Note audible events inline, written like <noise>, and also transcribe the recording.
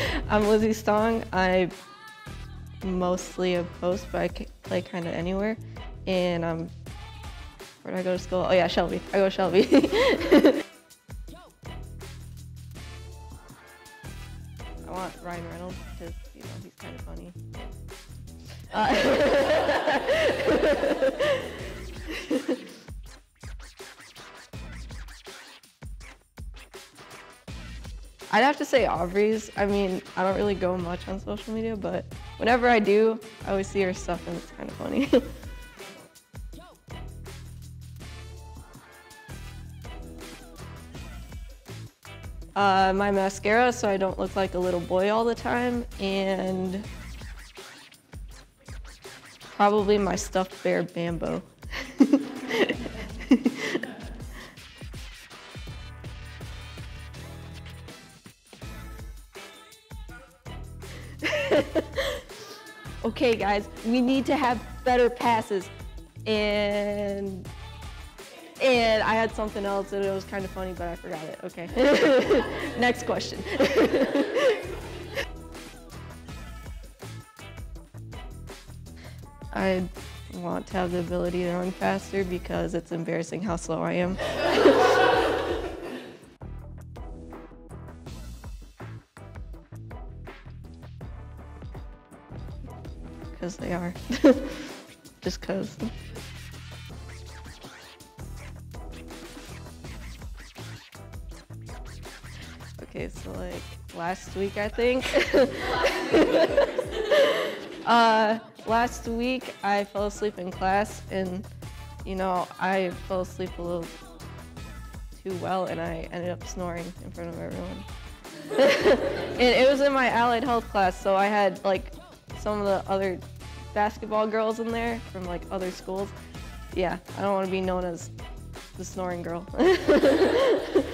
<laughs> I'm Lizzie Strong. I mostly a post, but I play kind of anywhere. And um, where do I go to school? Oh yeah, Shelby. I go to Shelby. <laughs> I want Ryan Reynolds because you know he's kind of funny. Uh, <laughs> I'd have to say Aubrey's. I mean, I don't really go much on social media, but whenever I do, I always see her stuff and it's kind of funny. <laughs> uh, my mascara so I don't look like a little boy all the time, and probably my stuffed bear Bambo. <laughs> <laughs> okay, guys, we need to have better passes. And and I had something else and it was kind of funny, but I forgot it. Okay. <laughs> Next question. <laughs> I want to have the ability to run faster because it's embarrassing how slow I am. Because they are. <laughs> Just because. Okay, so like last week, I think. <laughs> uh, last week, I fell asleep in class, and you know, I fell asleep a little too well, and I ended up snoring in front of everyone. <laughs> and it was in my allied health class, so I had like some of the other basketball girls in there from like other schools. Yeah, I don't want to be known as the snoring girl. <laughs>